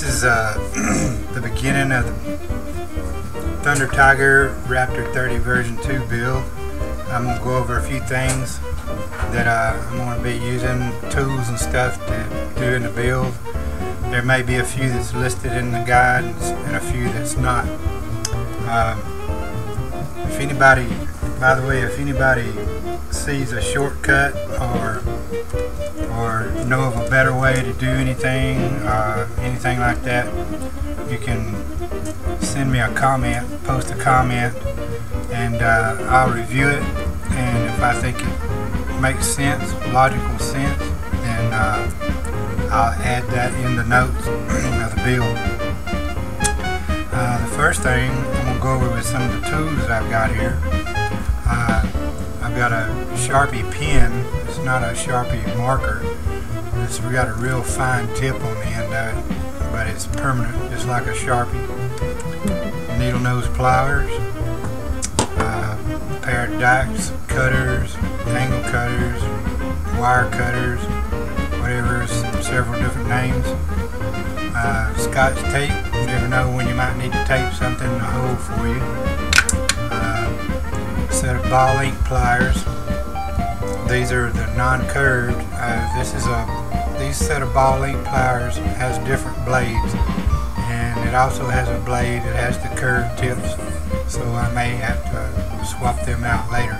This is uh, the beginning of the Thunder Tiger Raptor 30 version 2 build. I'm going to go over a few things that uh, I'm going to be using, tools and stuff to do in the build. There may be a few that's listed in the guide and a few that's not. Um, if anybody, by the way, if anybody sees a shortcut or or know of a better way to do anything, uh, anything like that, you can send me a comment, post a comment, and uh, I'll review it. And if I think it makes sense, logical sense, then uh, I'll add that in the notes of the build. Uh, the first thing I'm going to go over with some of the tools I've got here. Uh, I've got a Sharpie pen. It's not a Sharpie marker. It's got a real fine tip on the end of it, but it's permanent, just like a Sharpie. Needle nose pliers, uh, pair of dikes, cutters, angle cutters, wire cutters, whatever, several different names. Uh, scotch tape, you never know when you might need to tape something to hold for you. Uh, set of ball link pliers. These are the non-curved. Uh, this is a these set of ball link pliers has different blades, and it also has a blade that has the curved tips. So I may have to swap them out later.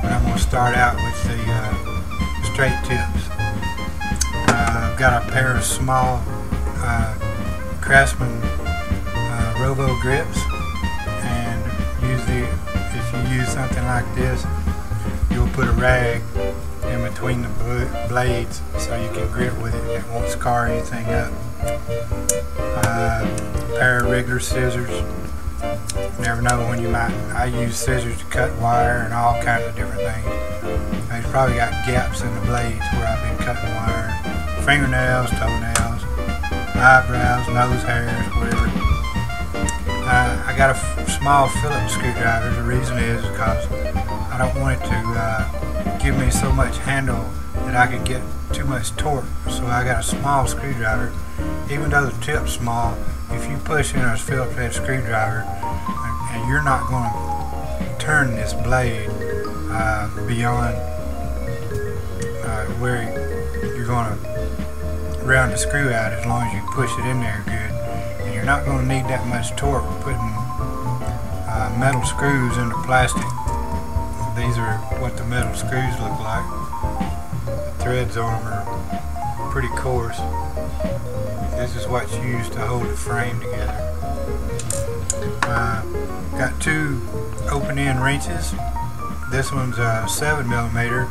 But I'm going to start out with the uh, straight tips. Uh, I've got a pair of small uh, Craftsman uh, Robo grips, and usually if you use something like this, you'll put a rag between the blades so you can grip with it. It won't scar anything up. Uh, pair of regular scissors. never know when you might. I use scissors to cut wire and all kinds of different things. I've probably got gaps in the blades where I've been cutting wire. Fingernails, toenails, eyebrows, nose hairs, whatever. Uh, I got a small Phillips screwdriver. The reason is because I don't want it to uh, give me so much handle that I could get too much torque. So I got a small screwdriver. Even though the tip's small, if you push in a Phillips head screwdriver, and you're not going to turn this blade uh, beyond uh, where you're going to round the screw out as long as you push it in there good. And you're not going to need that much torque putting uh, metal screws into plastic. These are what the metal screws look like. The threads on them are pretty coarse. This is what's used to hold the frame together. Uh, got two open end wrenches. This one's a 7 millimeter.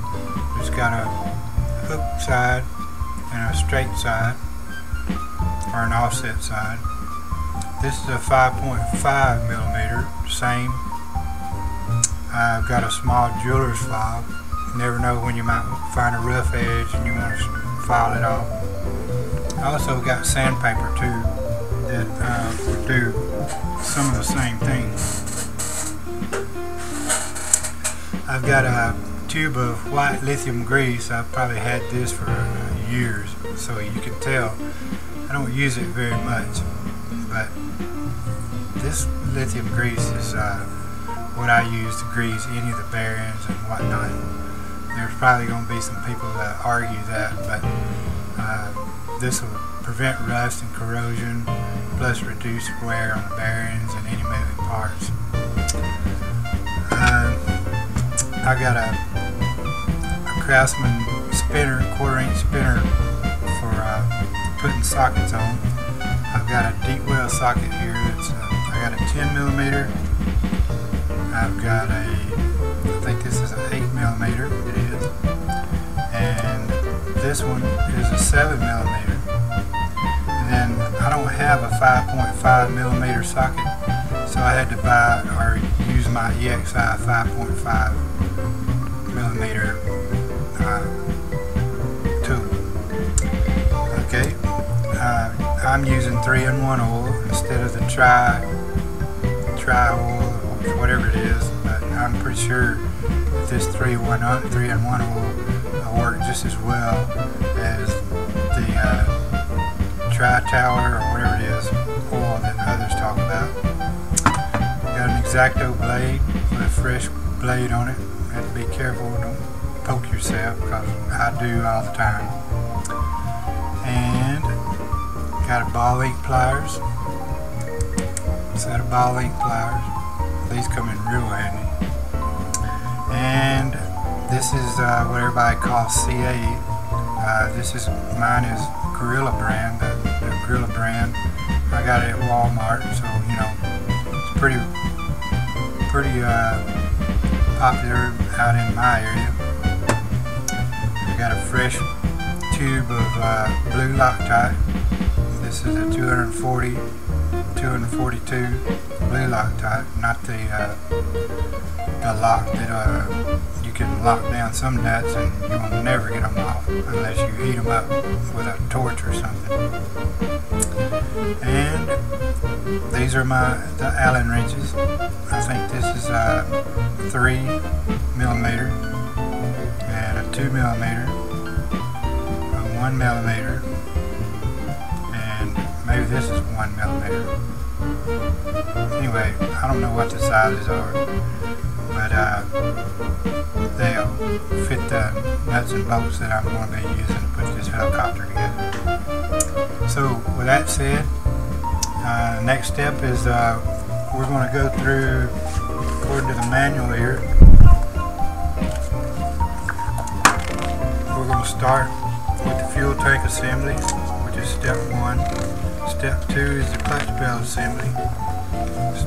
It's got a hook side and a straight side or an offset side. This is a 5.5 millimeter, same. I've got a small jeweler's file. You never know when you might find a rough edge and you want to file it off. I also got sandpaper too that uh, will do some of the same things. I've got a tube of white lithium grease. I've probably had this for years, so you can tell I don't use it very much. But this lithium grease is uh, what I use to grease any of the bearings and whatnot. There's probably going to be some people that argue that, but uh, this will prevent rust and corrosion, plus reduce wear on the bearings and any moving parts. Uh, I got a, a Craftsman spinner, quarter inch spinner for uh, putting sockets on. I've got a deep well socket here. It's uh, I got a 10 millimeter. I've got a, I think this is an 8 millimeter. It is. And this one is a 7 millimeter. And then I don't have a 5.5 millimeter socket, so I had to buy or use my EXI 5.5 millimeter uh, tool. Okay, uh, I'm using 3-in-1 oil instead of the tri, tri oil whatever it is, but I'm pretty sure that this 3-in-1 oil will work just as well as the uh, tri-tower or whatever it is, oil that others talk about. Got an X-Acto blade with a fresh blade on it. You Have to be careful, don't poke yourself because I do all the time. And got a ball link pliers, set of ball link pliers. These come in real handy. And this is uh, what everybody calls CA. Uh, this is mine is Gorilla brand, the, the Gorilla brand. I got it at Walmart, so you know it's pretty pretty uh, popular out in my area. I got a fresh tube of uh, blue Loctite. This is a 240, 242 blue Loctite, not the uh, the lock that uh, you can lock down some nuts and you will never get them off unless you heat them up with a torch or something. And these are my the Allen wrenches. I think this is a three millimeter and a two millimeter, a one millimeter, and maybe this is one millimeter. Anyway, I don't know what the sizes are, but uh, they'll fit the nuts and bolts that I'm going to be using to put this helicopter together. So with that said, uh, next step is uh, we're going to go through according to the manual here. We're going to start with the fuel tank assembly, which is step one. Step two is the clutch bell assembly.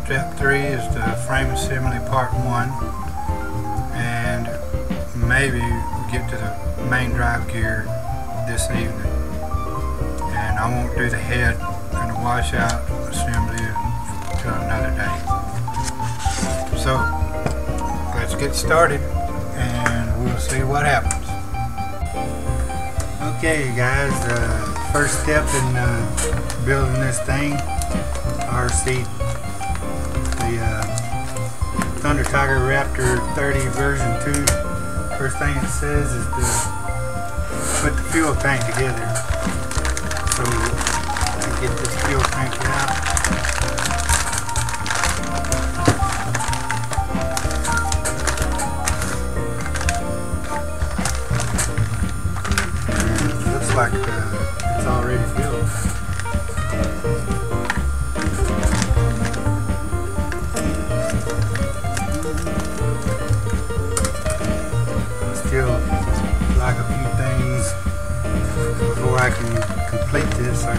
Step three is the frame assembly part one. And maybe we'll get to the main drive gear this evening. And I won't do the head and the washout assembly until another day. So let's get started and we'll see what happens. Okay guys, uh, first step in uh, building this thing, RC, the uh, Thunder Tiger Raptor 30 version 2. First thing it says is to put the fuel tank together. So I get this fuel tank out.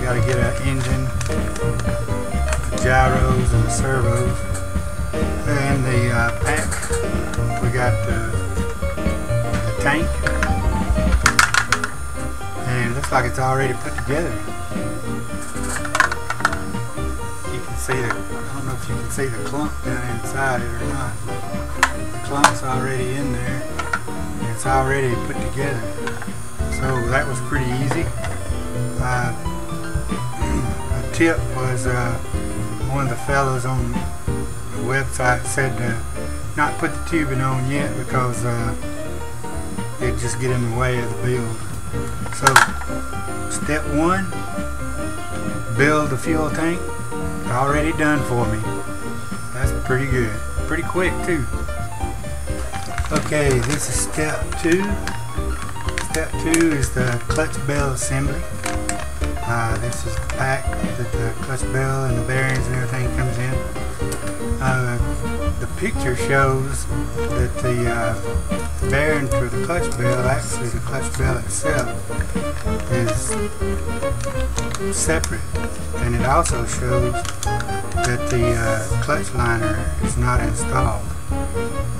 I gotta get an engine, the gyros and the servos, and the uh, pack. We got the, the tank, and it looks like it's already put together. You can see the, I don't know if you can see the clunk down inside it or not. The clunk's already in there, it's already put together. So that was pretty easy. Uh, tip was uh, one of the fellows on the website said to not put the tubing on yet because uh, it'd just get in the way of the build. So step one, build the fuel tank. Already done for me. That's pretty good. Pretty quick too. Okay, this is step two. Step two is the clutch bell assembly. Uh, this is the pack that the clutch bell and the bearings and everything comes in. Uh, the picture shows that the uh, bearing for the clutch bell, actually the clutch bell itself, is separate. And it also shows that the uh, clutch liner is not installed.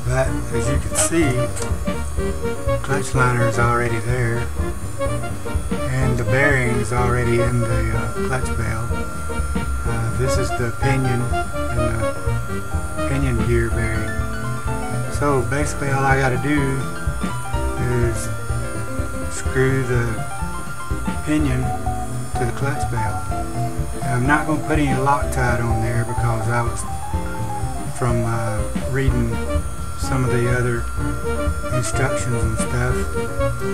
But as you can see, clutch liner is already there and the bearing is already in the uh, clutch bell. Uh, this is the pinion and the pinion gear bearing. So basically all I got to do is screw the pinion to the clutch bell. I'm not going to put any Loctite on there because I was from uh, reading some of the other instructions and stuff.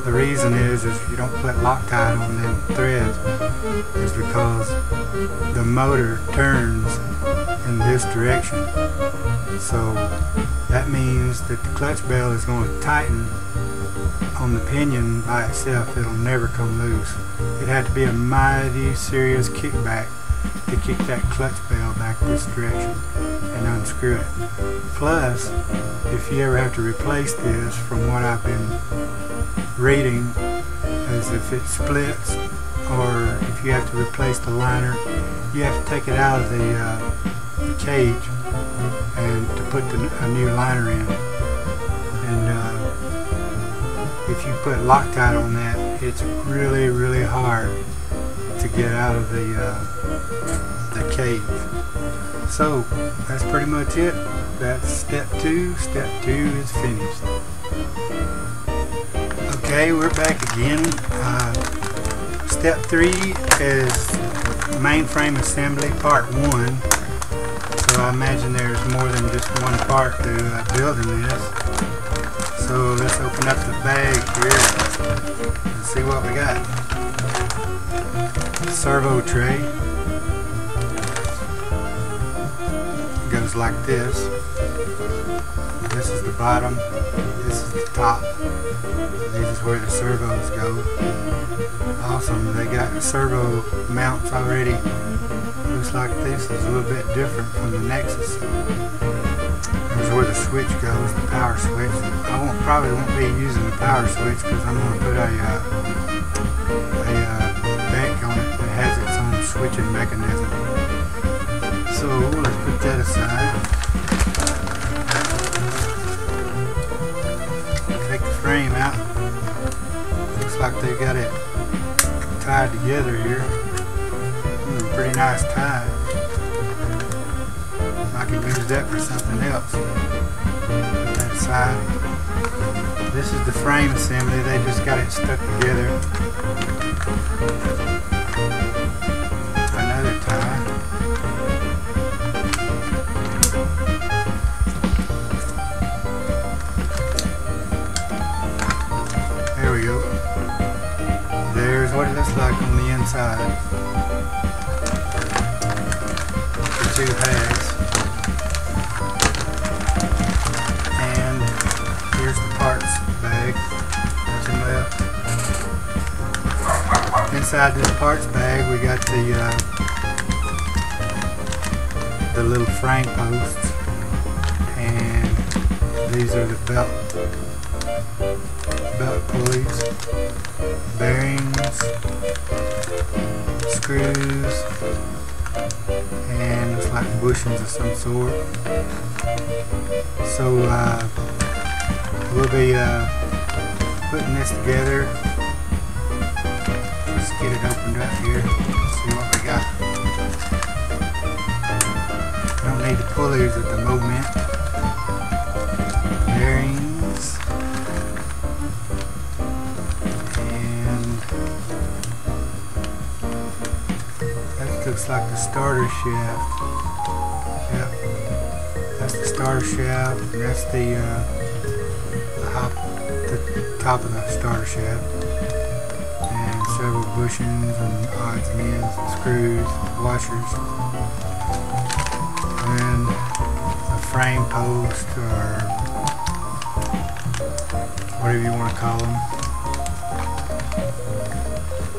The reason is if you don't put Loctite on them threads is because the motor turns in this direction. So that means that the clutch bell is going to tighten on the pinion by itself. It'll never come loose. It had to be a mighty serious kickback to kick that clutch bell back this direction and unscrew it. Plus, if you ever have to replace this, from what I've been reading, is if it splits or if you have to replace the liner, you have to take it out of the, uh, cage and to put the, a new liner in. And uh, if you put Loctite on that, it's really, really hard to get out of the uh, the cage. So that's pretty much it. That's step two. Step two is finished. Okay, we're back again. Uh, step three is mainframe assembly part one. So I imagine there's more than just one part to uh, building this. So let's open up the bag here and see what we got. Servo tray. Goes like this. This is the bottom. This is the top. This is where the servos go. Awesome. They got servo mounts already looks like this is a little bit different from the Nexus. Here's where the switch goes, the power switch. I won't, probably won't be using the power switch because I'm going to put a, uh, a uh, switching mechanism. So let's put that aside. Take the frame out. Looks like they got it tied together here hmm, pretty nice tie. I can use that for something else. That side. This is the frame assembly. They just got it stuck together. Like on the inside. The two bags. And here's the parts bag. Nothing left. Inside this parts bag we got the uh, the little frame posts and these are the belt pulleys, bearings, screws, and looks like bushings of some sort. So uh, we'll be uh, putting this together. Let's get it opened up here. See what we got. Don't need the pulleys at the moment. Like the starter shaft. Yep. That's the starter shaft, and that's the, uh, the, hop, the top of the starter shaft. And several bushings and odds and ends, screws, washers. And a frame post or whatever you want to call them.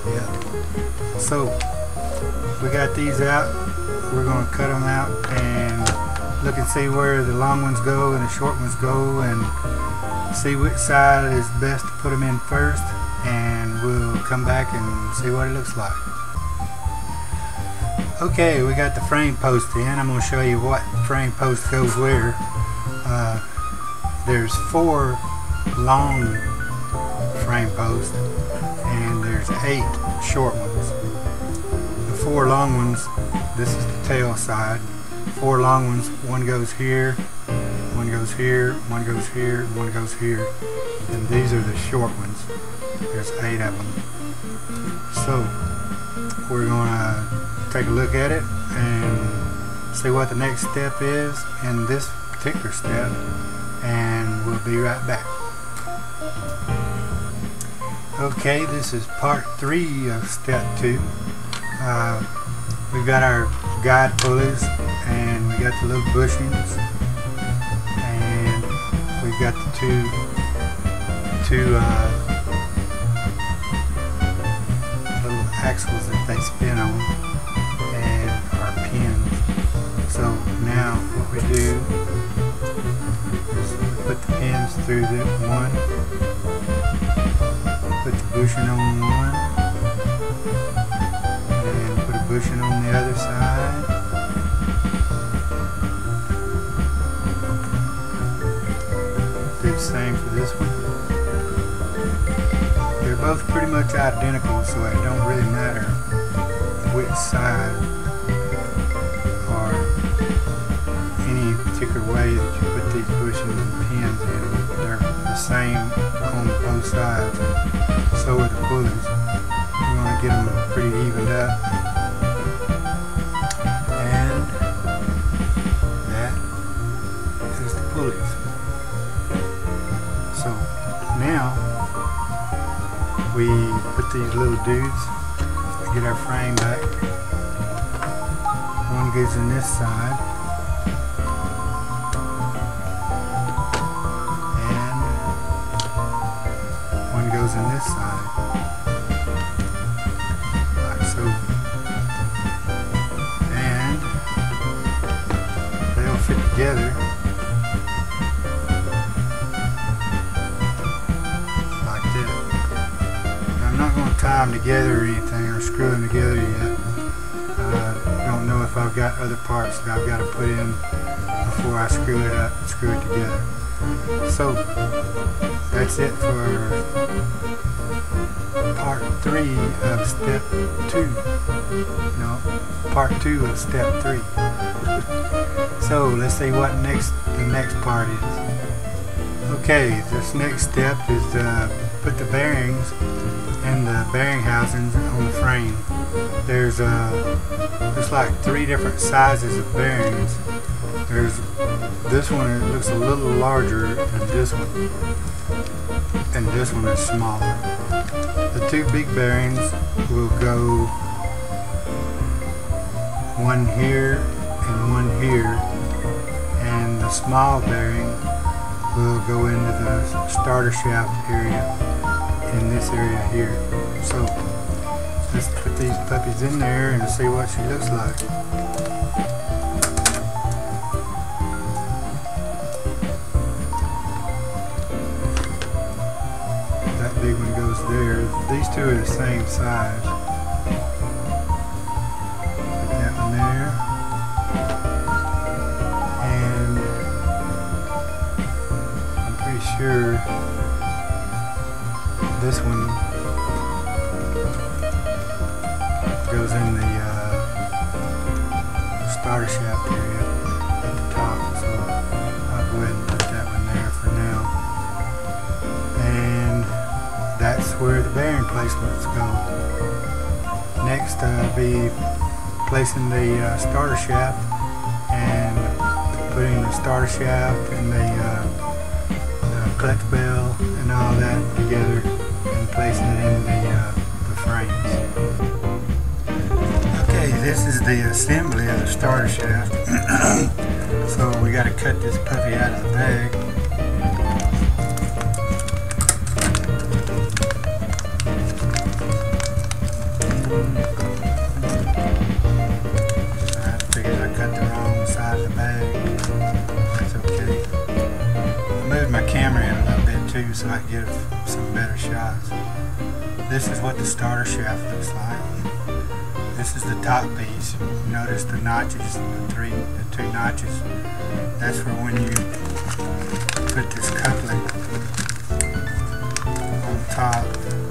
Yeah. So we got these out. We're going to cut them out and look and see where the long ones go and the short ones go and see which side is best to put them in first and we'll come back and see what it looks like. Okay we got the frame post in. I'm going to show you what frame post goes where. Uh, there's four long frame posts and there's eight short ones four long ones. This is the tail side. Four long ones. One goes here, one goes here, one goes here, one goes here. And these are the short ones. There's eight of them. So we're to take a look at it and see what the next step is in this particular step and we'll be right back. Okay, this is part three of step two. Uh, we got our guide pulleys and we got the little bushings and we've got the two two uh, little axles that they spin on and our pins. So now what we do is we put the pins through the one, put the bushing on one, bushing on the other side. Do the same for this one. They're both pretty much identical, so it don't really matter which side or any particular way that you put these bushings and pins in. They're the same on both sides. So are the pulleys. You want to get them pretty evened up. These little dudes to get our frame back. One goes in this side. And one goes in this side. Like so. And they'll fit together them together or anything or screw them together yet. Uh, don't know if I've got other parts that I've got to put in before I screw it up and screw it together. So that's it for part three of step two. No, part two of step three. So let's see what next the next part is. Okay, this next step is to put the bearings and the bearing housings on the frame. There's uh, there's like three different sizes of bearings. There's this one looks a little larger than this one, and this one is smaller. The two big bearings will go one here and one here, and the small bearing will go into the starter shaft area in this area here. So let's put these puppies in there and see what she looks like. That big one goes there. These two are the same size. That one there. And I'm pretty sure this one goes in the uh, starter shaft area at the top. So I'll go ahead and put that one there for now. And that's where the bearing placements go. Next I'll be placing the uh, starter shaft and putting the starter shaft and the, uh, the clutch bell and all that together it in the, uh, the frames. Okay, this is the assembly of the starter shaft. so we got to cut this puppy out of the bag. Camera in a little bit too so I can get some better shots. This is what the starter shaft looks like. This is the top piece. Notice the notches, the three, the two notches. That's for when you put this coupling on top.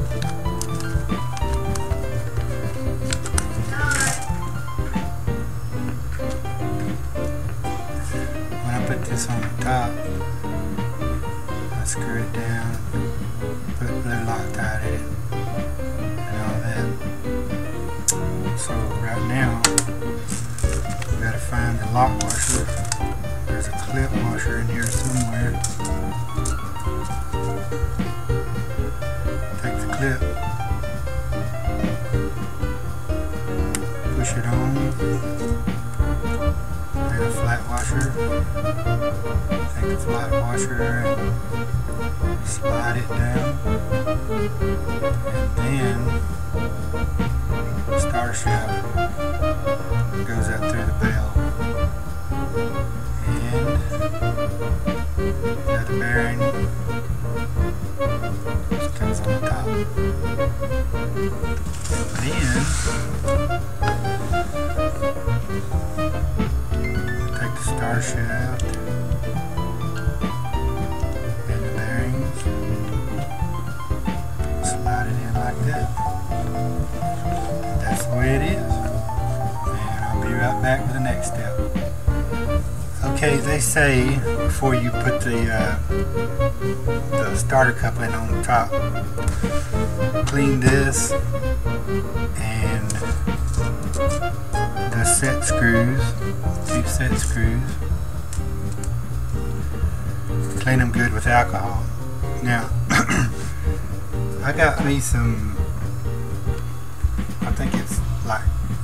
find the lock washer. There's a clip washer in here somewhere. Take the clip. Push it on. There's a flat washer. Take the flat washer and slide it down. And then star shaft goes up through the back. Shaft and the bearings, slide it in like that. That's the way it is. And I'll be right back with the next step. Okay, they say before you put the uh, the starter coupling on the top, clean this and the set screws, two set screws. Clean them good with alcohol. Now, I got me some, I think it's like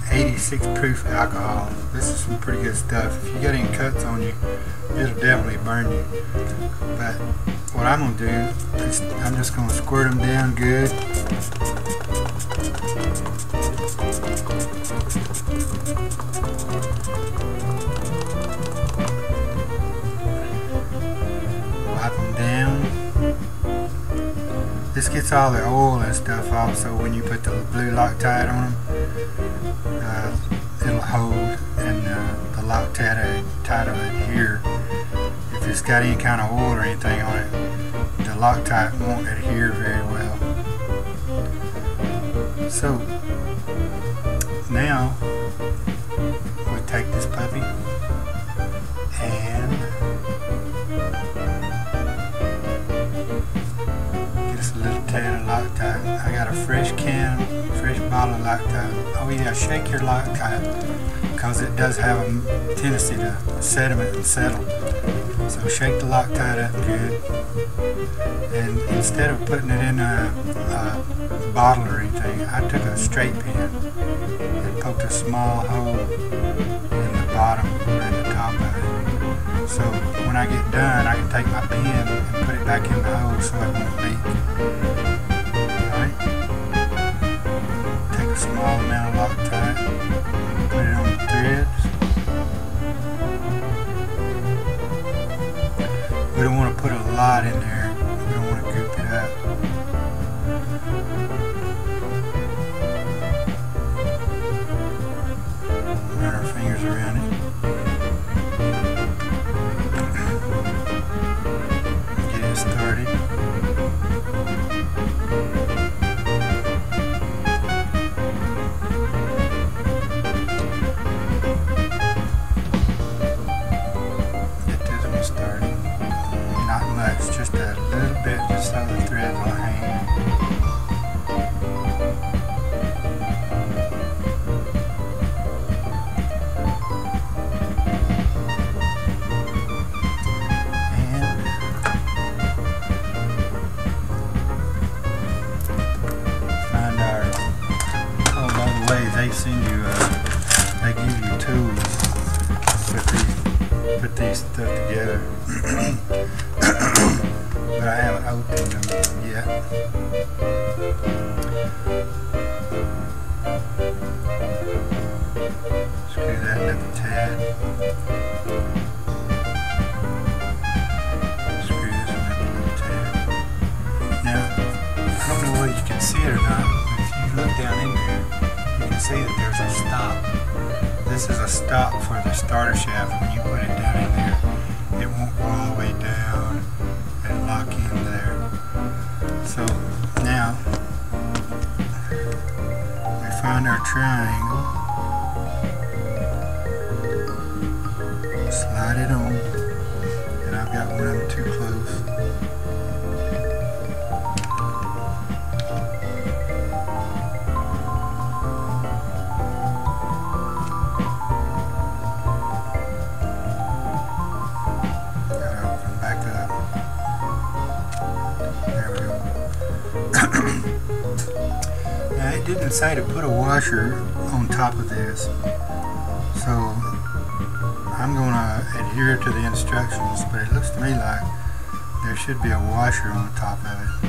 86 proof alcohol. This is some pretty good stuff. If you get any cuts on you, it'll definitely burn you. But what I'm going to do is I'm just going to squirt them down good. The oil and stuff off so when you put the blue Loctite on them, uh, it'll hold and uh, the Loctite it here. If it's got any kind of oil or anything on it, the Loctite won't adhere very well. So now we'll take this puppy got a fresh can, fresh bottle of Loctite. Oh yeah, shake your Loctite because it does have a tendency to sediment and settle. So shake the Loctite up good. And instead of putting it in a, a bottle or anything, I took a straight pin and poked a small hole in the bottom and the top of it. So when I get done, I can take my pin and put it back in the hole so it won't leak. Lot in there. Slide it on, and I've got one of them too close. Now it didn't say to put a washer on top of this, I'm going to adhere to the instructions, but it looks to me like there should be a washer on top of it.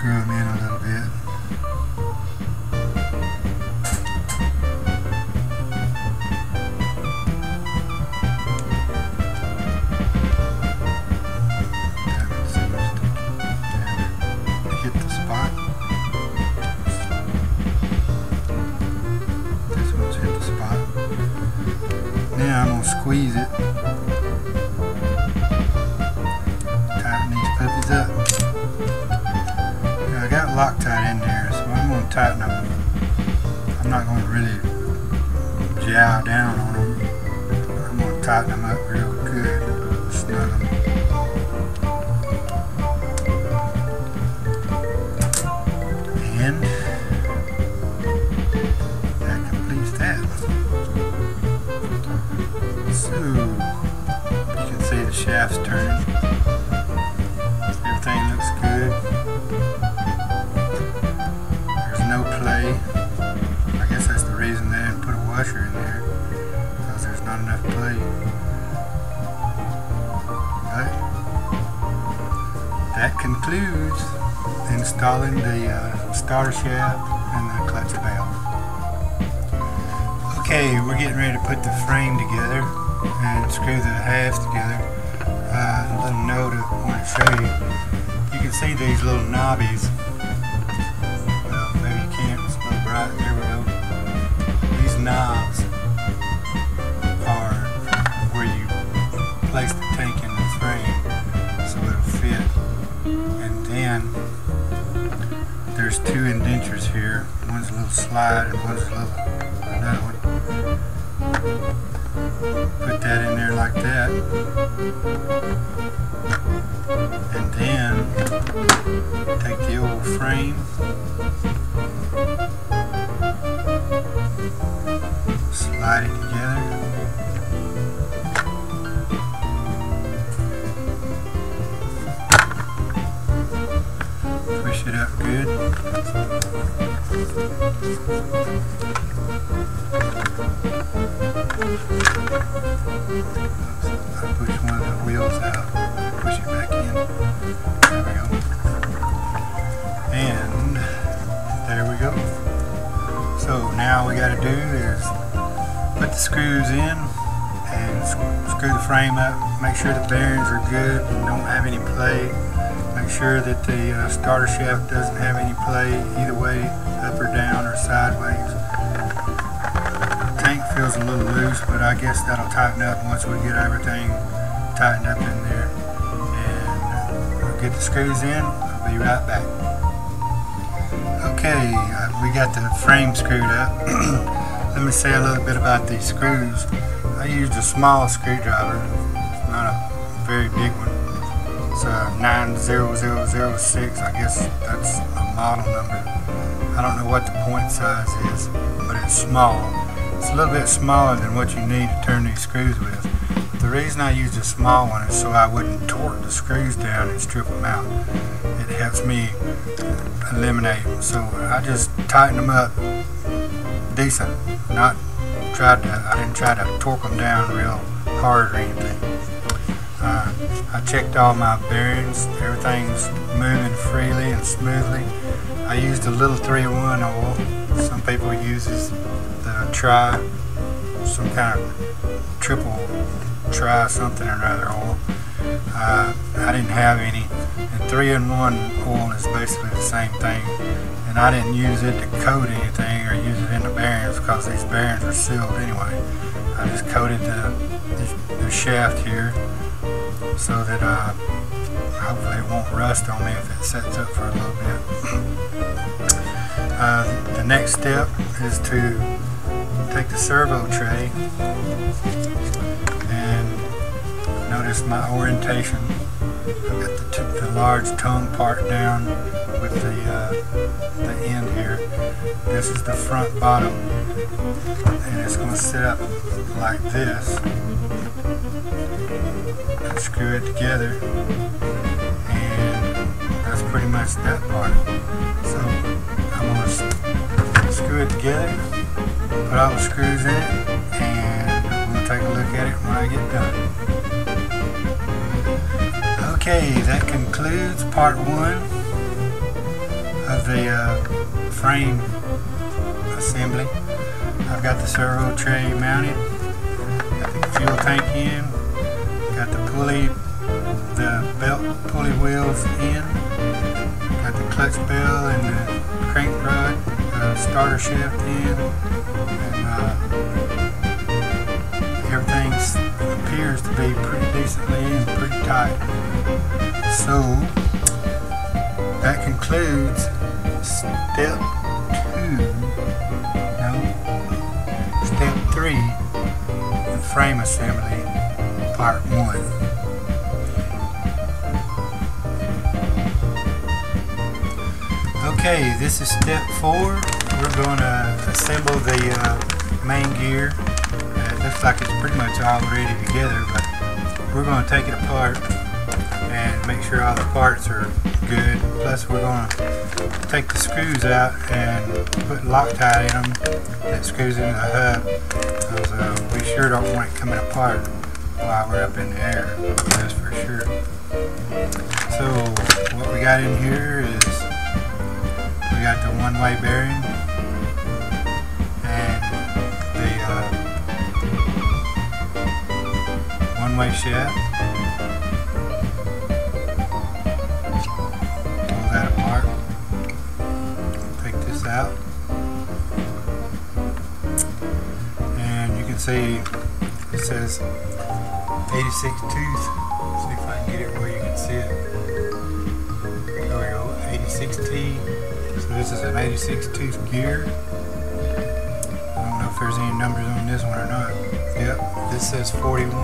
Screw installing the uh, starter shaft and the clutch bell. Okay, we're getting ready to put the frame together and screw the halves together. Uh, a little note I want to show you. You can see these little knobbies. Slide and little another one. Put that in there like that. And then take the old frame. Slide it together. Push it up good. I push one of the wheels out, push it back in. There we go. And there we go. So now we got to do is put the screws in and screw the frame up. Make sure the bearings are good and don't have any play. Sure that the uh, starter shaft doesn't have any play either way, up or down or sideways. Tank feels a little loose, but I guess that'll tighten up once we get everything tightened up in there. And we'll get the screws in. I'll be right back. Okay, uh, we got the frame screwed up. Let me say a little bit about these screws. I used a small screwdriver, not a very big. It's a 90006, I guess that's a model number. I don't know what the point size is, but it's small. It's a little bit smaller than what you need to turn these screws with. The reason I used a small one is so I wouldn't torque the screws down and strip them out. It helps me eliminate them. So I just tighten them up decent. Not tried to, I didn't try to torque them down real hard or anything. I checked all my bearings. Everything's moving freely and smoothly. I used a little 3-in-1 oil. Some people uses the tri, some kind of triple tri something or another oil. Uh, I didn't have any. And 3-in-1 oil is basically the same thing. And I didn't use it to coat anything or use it in the bearings because these bearings are sealed anyway. I just coated the, the, the shaft here so that uh, hopefully it won't rust on me if it sets up for a little bit. uh, the next step is to take the servo tray and notice my orientation. I've got the, the large tongue part down with the, uh, the end here. This is the front bottom and it's going to sit up like this screw it together and that's pretty much that part. So I'm to screw it together, put all the screws in it and we'll take a look at it when I get done. Okay, that concludes part one of the uh, frame assembly. I've got the servo tray mounted, fuel tank in, got the pulley, the belt pulley wheels in, got the clutch bell and the crank rod, uh, starter shaft in, and uh, everything appears to be pretty decently in, pretty tight. So that concludes step two, no, step three, the frame assembly, part one. Okay, this is step four. We're going to assemble the uh, main gear. Uh, it looks like it's pretty much all ready together, but we're going to take it apart and make sure all the parts are good. Plus we're going to take the screws out and put Loctite in them that screws into the hub uh, we sure don't want it coming apart while we're up in the air, that's for sure. So what we got in here is we got the one-way bearing and the uh, one-way shaft. Pull that apart. Take this out. See it says 86 tooth. See if I can get it where you can see it. There we go, 86T. So this is an 86 tooth gear. I don't know if there's any numbers on this one or not. Yep, this says 41.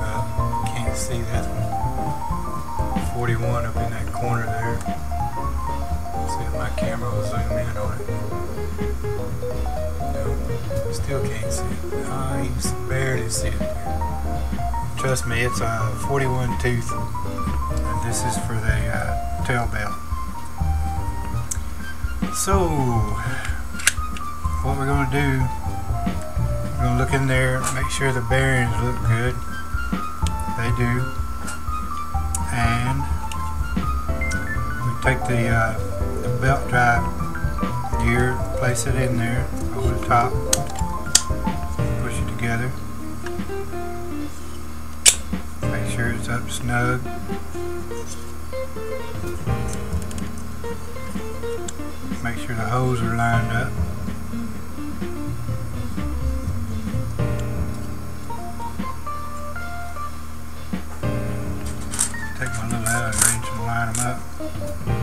Uh, can't see that one. 41 up in that corner there. See if my camera will zoom in on it. Still can't see it. Oh, you can barely see it. Trust me, it's a 41 tooth And this is for the uh, tail belt. So, what we're going to do, we're going to look in there, make sure the bearings look good. They do. And we take the, uh, the belt drive gear, place it in there over the top, snug. Make sure the holes are lined up. Take my little Allen wrench and line them up.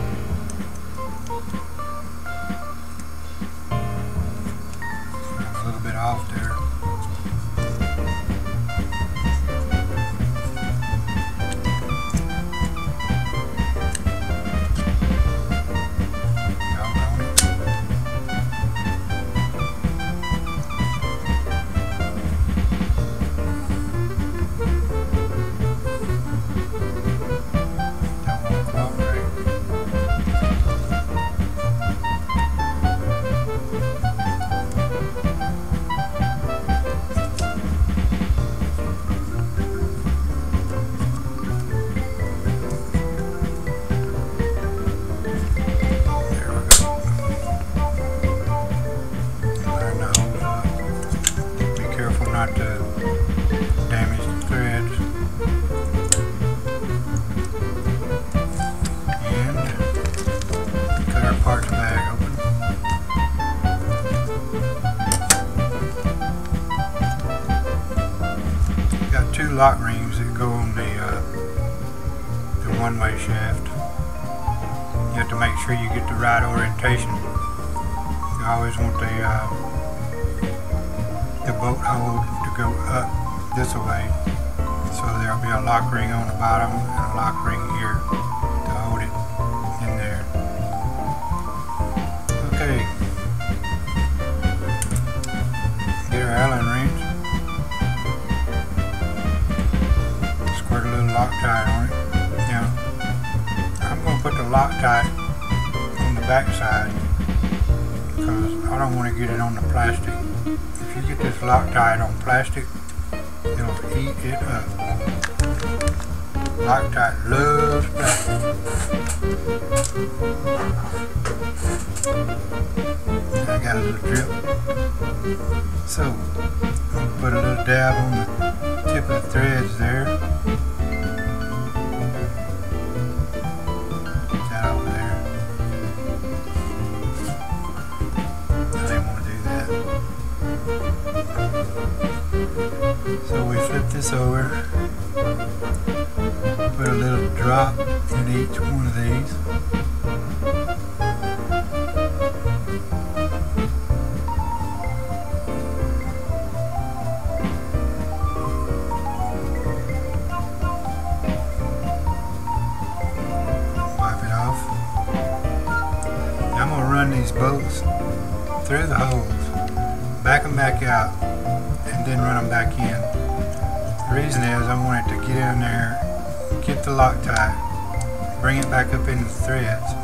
One-way shaft. You have to make sure you get the right orientation. You always want the, uh, the bolt hole to go up this way. So there'll be a lock ring on the bottom and a lock ring here to hold it in there. Okay. Get our Loctite on the back side because I don't want to get it on the plastic. If you get this Loctite on plastic, it'll eat it up. Loctite loves plastic. I got a little drip. So, I'm going to put a little dab on the tip of the threads there. So we flip this over, put a little drop in each one of these. Loctite, bring it back up into the threads,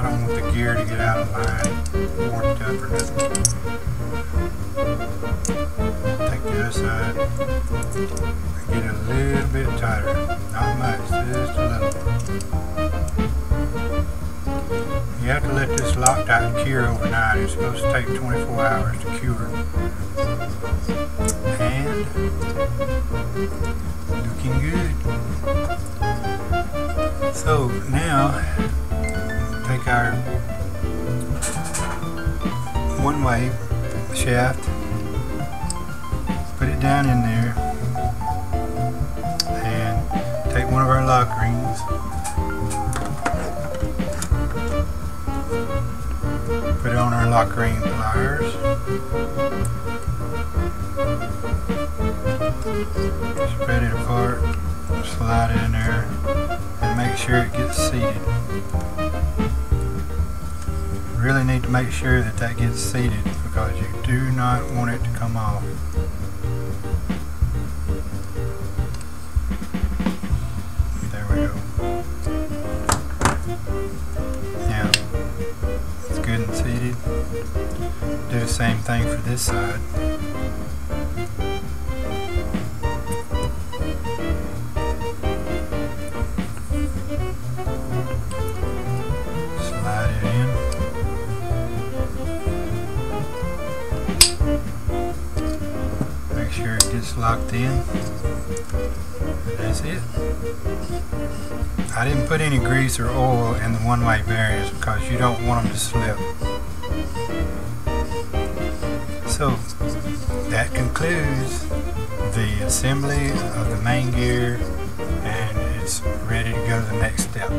I don't want the gear to get out of line, warped up or nothing. Take the other side, get a little bit tighter, not much, just a little. You have to let this Loctite cure overnight. It's supposed to take 24 hours to cure. And looking good. So now our one way shaft, put it down in there, and take one of our lock rings, put it on our lock ring pliers. Spread it apart, slide it in there, and make sure it gets seated. Really need to make sure that that gets seated because you do not want it to come off. There we go. Now, it's good and seated. Do the same thing for this side. Locked in. That's it. I didn't put any grease or oil in the one-way bearings because you don't want them to slip. So that concludes the assembly of the main gear and it's ready to go to the next step.